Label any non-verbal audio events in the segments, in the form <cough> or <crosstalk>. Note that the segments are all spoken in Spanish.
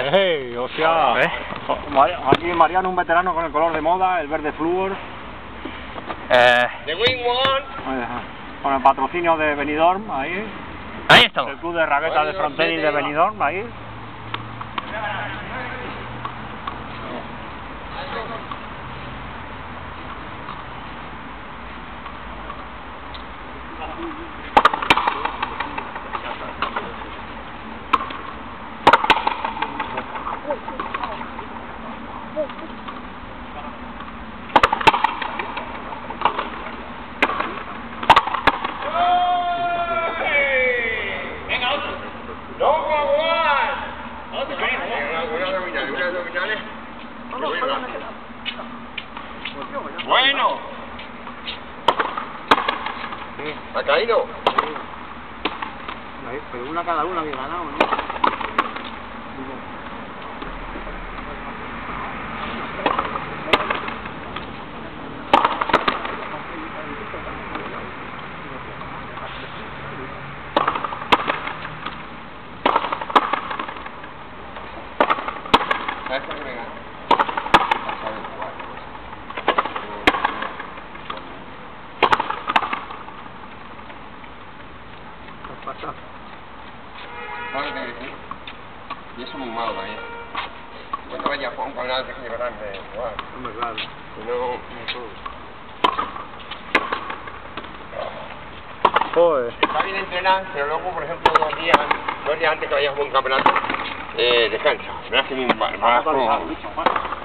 ¡Hey! ¡Hostia! ¿Eh? Mari- Aquí Mariano, un veterano con el color de moda, el verde flúor, Eh, The wing one. eh, con el patrocinio de Benidorm, ahí, ahí estamos. el club de raquetas de frontenis de Benidorm, ahí. ¿Ha caído? Pero una cada una había ganado, ¿no? ¿Sabes por qué me gana? ¿Sabes lo que quiero decir? Y eso es. Cuando vaya a jugar un campeonato tienes que llevarme igual. Hombre, claro. Si no... Joder. Está bien entrenar, pero luego, por ejemplo, dos días, dos días antes que vayas a jugar un campeonato, eh, descansa. Verás que mi- va-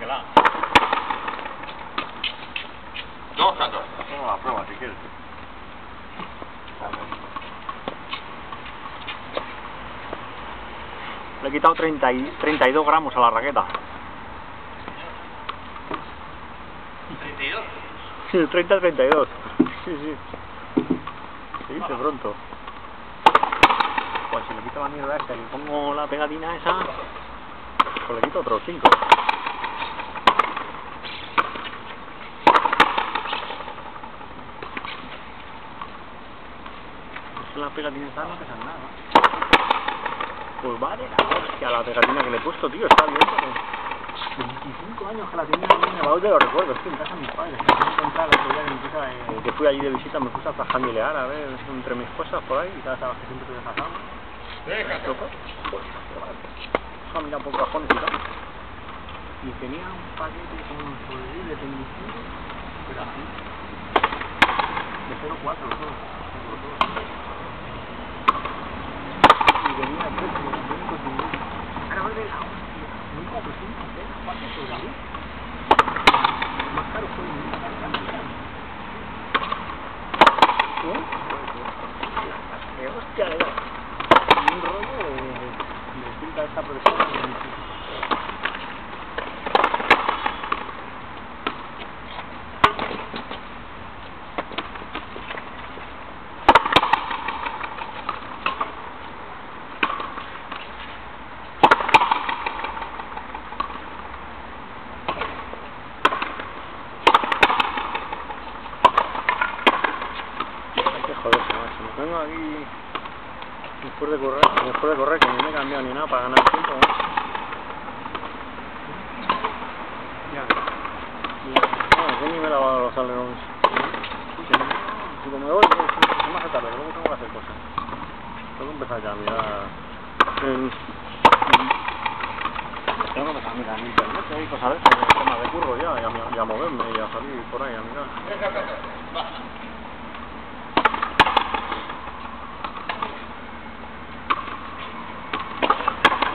Para ti ni que la. Dos catorce. Hacemos la prueba si quieres. Le he quitado 30 y, 32 gramos a la raqueta. 32. Sí, 30-32. Sí, sí. Se dice pronto. Pues si le quito la mierda esta y le pongo la pegatina esa, pues le quito otros 5. Eso la pegatina esta no pesa nada. Pues vale, la hostia, la pegatina que le he puesto, tío, está bien, pero... 25 años que la tenía en el baúl de los recuerdos, tío, en casa de mis padres. Me fui a encontrar el otro día que, me puse a- eh, que fui allí de visita, me puse a familiar a ver entre mis cosas por ahí, y ya sabes que siempre te dejas algo. Loco. Pues, Eso ha mirado por cajones y tal. Y tenía un paquete con un de 25, pero así. De 0,4 todo. Y venía el precio de 25. Ahora vale la hostia. 1400 pesos, ¿cuánto sobrevivir? Más caro fue el mío, ¿Eh? ¡Qué hostia le da! Y un rollo de, de, de cinta esta profesora joderse, macho. Me vengo aquí después de correr, después de correr, que ni me he cambiado ni nada para ganar tiempo. macho. Ya. Bueno, ni me he lavado los alerones. Si me, si me voy, pues, se me hace tarde, luego tengo que hacer cosas. Tengo que empezar ya a mirar en, Tengo que empezar a mirar en internet, hay cosas de esas, el tema de curro ya, y a, y a moverme y a salir por ahí a mirar. <laughs>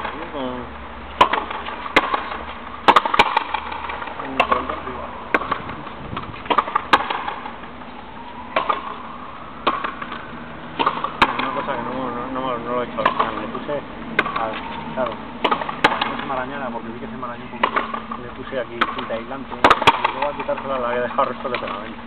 Aquí con... con problema privado. Una cosa que no, no, no, no lo he hecho al final, le puse al, claro, marañara porque vi que se marañó un poquito, le puse aquí cinta aislante y luego a quitársela la había dejado el resto de pegamento.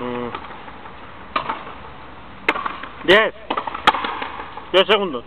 Mm. Diez. Diez segundos.